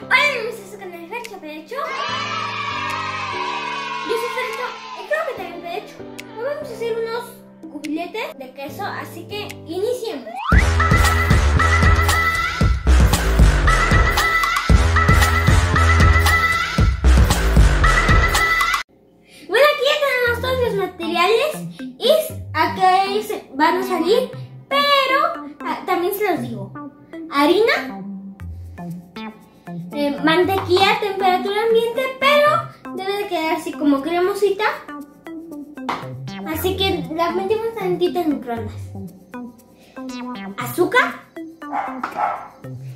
Hola, bienvenidos a canal Fercho Pecho. Yo soy Fercho y creo que también Pecho. Hoy vamos a hacer unos cubiletes de queso, así que iniciemos. Bueno, aquí ya tenemos todos los materiales y aquí se van a salir, pero ah, también se los digo. Harina, mantequilla a temperatura ambiente, pero debe de quedar así como cremosita. Así que la metemos tantito en microondas. Azúcar,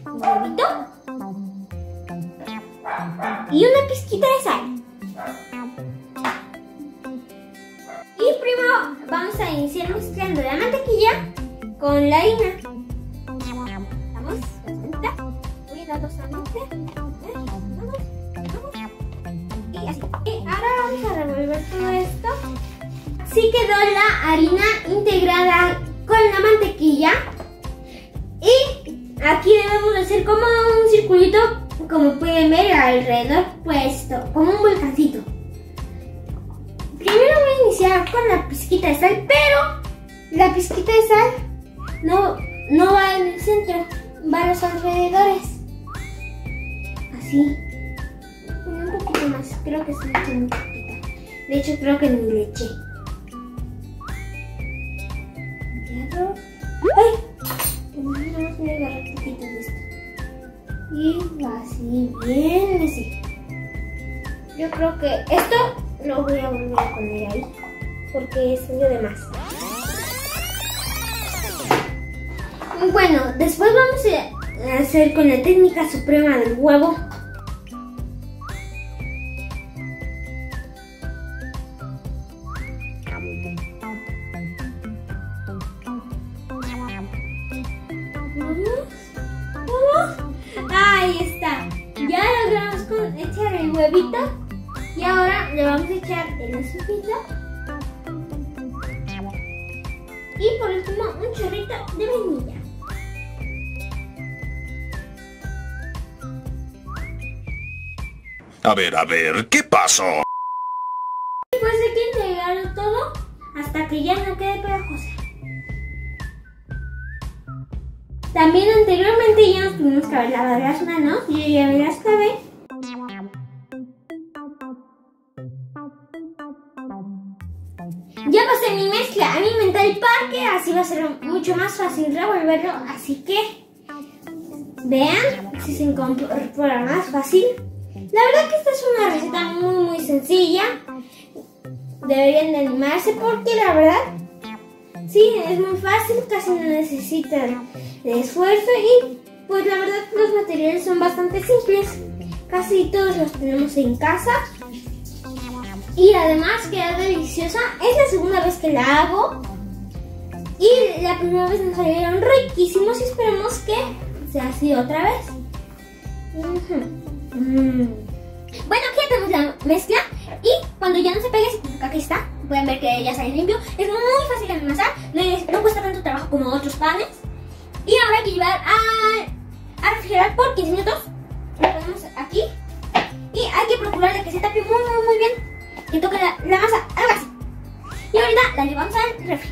huevito y una pizquita de sal. Y primero vamos a iniciar mezclando la mantequilla con la harina. Vamos, cuidadosamente. Ahora vamos a revolver todo esto. Así quedó la harina integrada con la mantequilla. Y aquí debemos hacer como un circulito, como pueden ver alrededor puesto, como un volcancito. Primero voy a iniciar con la pizquita de sal, pero la pizquita de sal no, no va en el centro, va a los alrededores. Así. Un poquito más, creo que sí le eché muy poquita. De hecho, creo que ni le eché. ¡Ay! Nada más voy a agarrar poquito de esto. Y así, bien así. Yo creo que esto lo voy a volver a poner ahí porque es de más. Bueno, después vamos a hacer con la técnica suprema del huevo. Huevito. Y ahora le vamos a echar el azúcar. Y por último, un chorrito de vainilla. A ver, a ver, ¿qué pasó? Después de que integrarlo todo, hasta que ya no quede pegajosa. También anteriormente ya nos tuvimos que haber lavado las manos. Yo ya me las lavé. Ya pasé mi mezcla a mi mental parque, así va a ser mucho más fácil revolverlo. Así que vean si se incorpora más fácil. La verdad que esta es una receta muy muy sencilla. Deberían de animarse porque la verdad sí es muy fácil, casi no necesitan de esfuerzo y pues la verdad los materiales son bastante simples. Casi todos los tenemos en casa. Y además queda deliciosa. Es la segunda vez que la hago. Y la primera vez nos salieron riquísimos y esperemos que sea así otra vez. Mm. Bueno, aquí ya tenemos la mezcla. Y cuando ya no se pegue, aquí está. Pueden ver que ya sale limpio. Es muy fácil de amasar. No, no cuesta tanto trabajo como otros panes. Y ahora hay que llevar a, a refrigerar por 15 minutos. Lo ponemos aquí. Y hay que procurar que se tape muy, muy, muy bien. Que toque la, la masa, algo así. Y ahorita la llevamos al refri.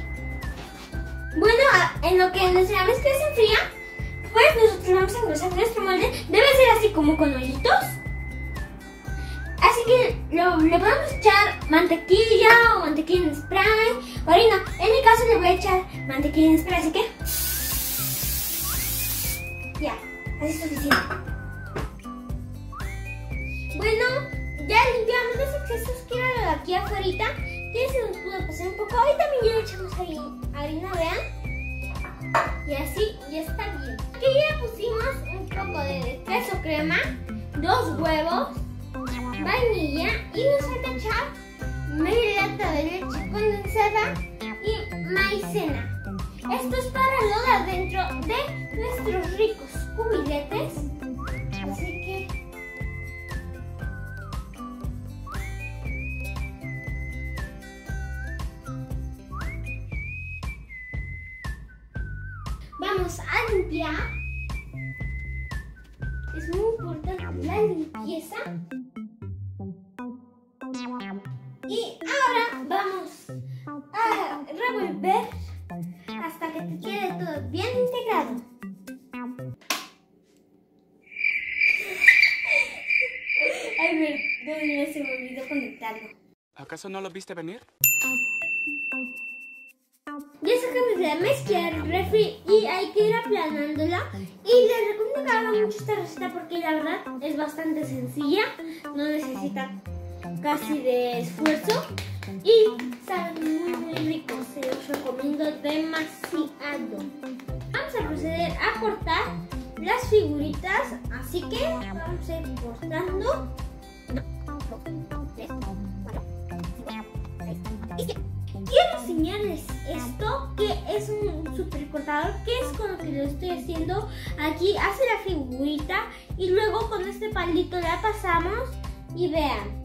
Bueno, en lo que nuestra mezcla se enfría, pues nosotros vamos a engrosar nuestro molde. Debe ser así como con hoyitos. Así que lo, le podemos echar mantequilla o mantequilla en spray o harina. En mi caso le voy a echar mantequilla en spray, así que... Ya, así es suficiente. Bueno, ya limpiamos los excesos que era lo de aquí afuera. Que se nos pudo pasar un poco. Ahí también ya le echamos harina, vean. Y así ya está bien. Aquí ya pusimos un poco de queso crema, dos huevos, vainilla y nos falta echar media lata de leche condensada y maicena. Esto es para lo de adentro de nuestros ricos cubiletes. Vamos a limpiar. Es muy importante la limpieza. Y ahora vamos a revolver hasta que te quede todo bien integrado. Ay, me, se me olvidó conectarlo. ¿Acaso no lo viste venir? Sacamos la mezcla del refri y hay que ir aplanándola. Y les recomiendo que hagan mucho esta receta porque la verdad es bastante sencilla. No necesita casi de esfuerzo. Y sabe muy muy rico. Se los recomiendo demasiado. Vamos a proceder a cortar las figuritas. Así que vamos a ir cortando. Que es un super cortador que es con lo que lo estoy haciendo. Aquí hace la figurita y luego con este palito la pasamos y vean.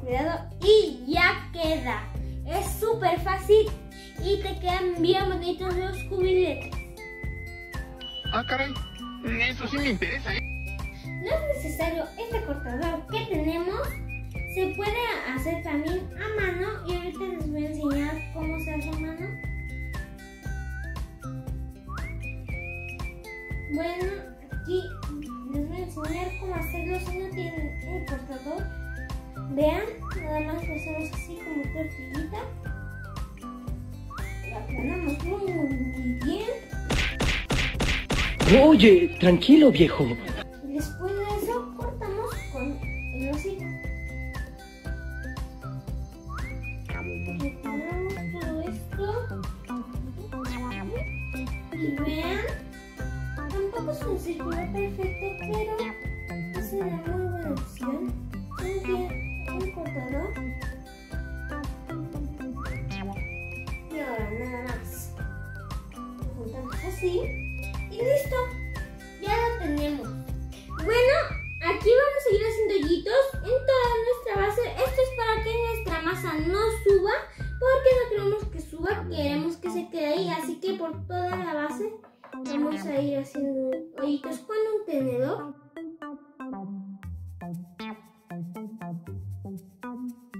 Cuidado y ya queda. Es súper fácil y te quedan bien bonitos los cubiletes ah caray. Eso sí me interesa ¿eh? no es necesario este cortador que tenemos se puede hacer también a mano y ahorita les voy a enseñar cómo se hace a mano. Bueno, aquí les voy a enseñar cómo hacerlo si no tienen el cortador. Vean, nada más lo hacemos así como tortillita. La aplanamos muy, muy bien. Oye, tranquilo viejo. Tampoco es un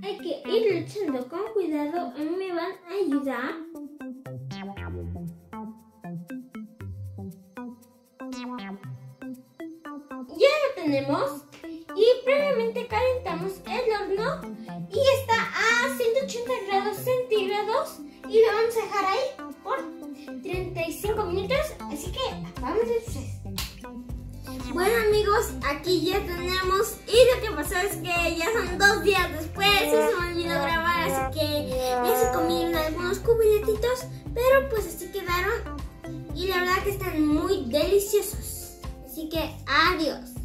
Hay que ir echando con cuidado, mí me van a ayudar. Ya lo tenemos y previamente calentamos el horno y está a 180 grados centígrados y lo vamos a dejar ahí por 35 minutos, así que vamos a. Bueno amigos, aquí ya tenemos y lo que pasó es que ya son dos días después se me olvidó grabar, así que ya se comieron algunos cubiletitos, pero pues así quedaron. Y la verdad que están muy deliciosos. Así que adiós.